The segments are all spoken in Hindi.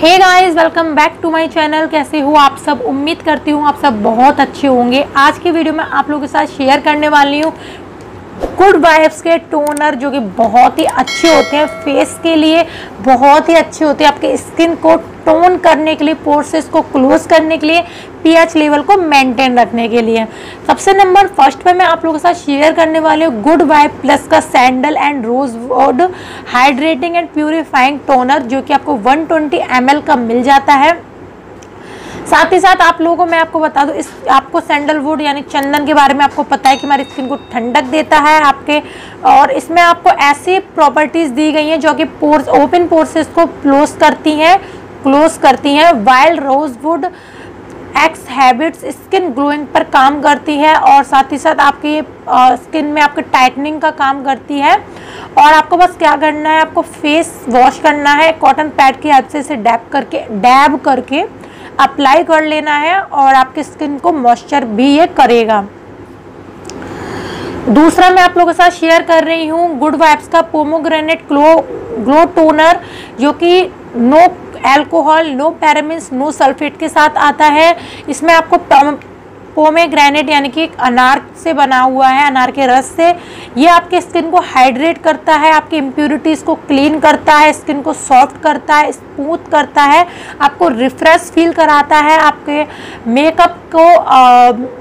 Hey guys welcome back to my channel कैसे हो आप सब? उम्मीद करती हूँ आप सब बहुत अच्छे होंगे। आज की वीडियो में आप लोगों के साथ शेयर करने वाली हूँ गुड वाइब्स के टोनर जो कि बहुत ही अच्छे होते हैं फेस के लिए, बहुत ही अच्छे होते हैं आपके स्किन को टोन करने के लिए, पोर्सेस को क्लोज करने के लिए, पीएच लेवल को मेंटेन रखने के लिए। सबसे नंबर फ़र्स्ट पे मैं आप लोगों के साथ शेयर करने वाली हूँ गुड वाइब प्लस का sandal and rosewood hydrating and purifying toner जो कि आपको 120 ट्वेंटी का मिल जाता है। साथ ही साथ आप लोगों को मैं आपको बता दूँ, इस आपको सैंडलवुड यानी चंदन के बारे में आपको पता है कि हमारी स्किन को ठंडक देता है आपके, और इसमें आपको ऐसी प्रॉपर्टीज़ दी गई हैं जो कि पोर्स ओपन पोर्सेस को क्लोज करती हैं क्लोज करती हैं। Wild rosewood x habits skin glowing पर काम करती है, और साथ ही साथ आपकी स्किन में आपके टाइटनिंग का काम करती है। और आपको बस क्या करना है, आपको फेस वॉश करना है कॉटन पैड की हेल्प से इसे डैब करके डैब करके अप्लाई कर लेना है और आपकी स्किन को मॉइस्चर भी ये करेगा। दूसरा मैं आप लोगों के साथ शेयर कर रही हूँ गुड वाइब्स का पोमोग्रेनेट ग्लो ग्लो टोनर जो कि no alcohol no parabens no sulphate के साथ आता है। इसमें आपको पोमे ग्रेनेट यानी कि अनार से बना हुआ है, अनार के रस से। ये आपके स्किन को हाइड्रेट करता है, आपकी इम्प्योरिटीज़ को क्लीन करता है, स्किन को सॉफ्ट करता है स्मूथ करता है, आपको रिफ्रेश फील कराता है, आपके मेकअप को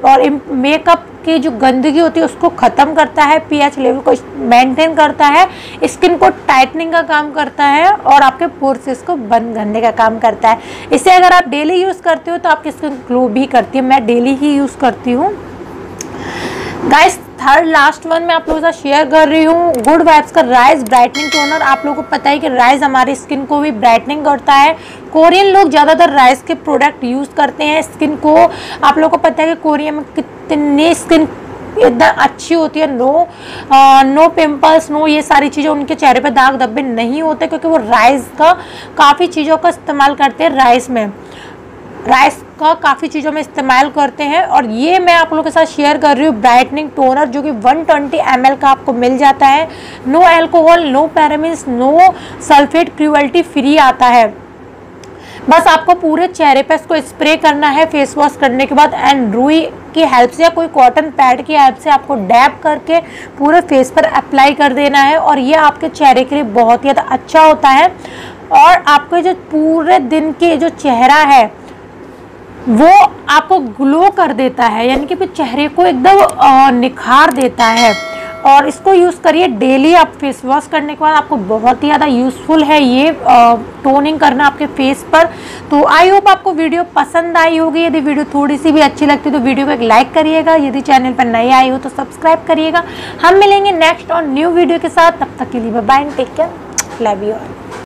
और मेकअप की जो गंदगी होती है उसको ख़त्म करता है पीएच लेवल को मेंटेन करता है स्किन को टाइटनिंग का काम करता है और आपके पोर्सेस को बंद करने का काम करता है। इसे अगर आप डेली यूज़ करते हो तो आपकी स्किन ग्लो भी करती है। मैं डेली ही यूज़ करती हूँ। गाइस थर्ड लास्ट वन मैं आप लोगों के साथ शेयर कर रही हूँ। गुड वाइब्स का राइस ब्राइटनिंग टोनर आप लोगों को पता है कि राइस हमारी स्किन को भी ब्राइटनिंग करता है। कोरियन लोग ज़्यादातर राइस के प्रोडक्ट यूज़ करते हैं स्किन को। आप लोगों को पता है कि कोरिया में कितनी स्किन एकदम अच्छी होती है। No uh, no pimples no ये सारी चीज़ें उनके चेहरे पे दाग धब्बे नहीं होते क्योंकि वो राइस का काफ़ी चीज़ों का इस्तेमाल करते हैं राइस में। राइस का काफ़ी चीज़ों में इस्तेमाल करते हैं और ये मैं आप लोगों के साथ शेयर कर रही हूँ ब्राइटनिंग टोनर जो कि 120 ट्वेंटी का आपको मिल जाता है। No alcohol no parabens no sulphate cruelty free आता है। बस आपको पूरे चेहरे पे इसको स्प्रे करना है फेस वॉश करने के बाद एंड रुई की हेल्प से या कोई कॉटन पैड की हेल्प से आपको डैप करके पूरे फेस पर अप्लाई कर देना है और ये आपके चेहरे के लिए बहुत ही ज़्यादा अच्छा होता है। और आपके जो पूरे दिन के जो चेहरा है वो आपको ग्लो कर देता है, यानी कि फिर चेहरे को एकदम निखार देता है। और इसको यूज़ करिए डेली आप फेस वॉश करने के बाद, आपको बहुत ही ज़्यादा यूज़फुल है ये टोनिंग करना आपके फेस पर। तो आई होप आपको वीडियो पसंद आई होगी। यदि वीडियो थोड़ी सी भी अच्छी लगती है तो वीडियो को एक लाइक करिएगा। यदि चैनल पर नए आए हो तो सब्सक्राइब करिएगा। हम मिलेंगे नेक्स्ट और न्यू वीडियो के साथ। तब तक के लिए bye take care love you all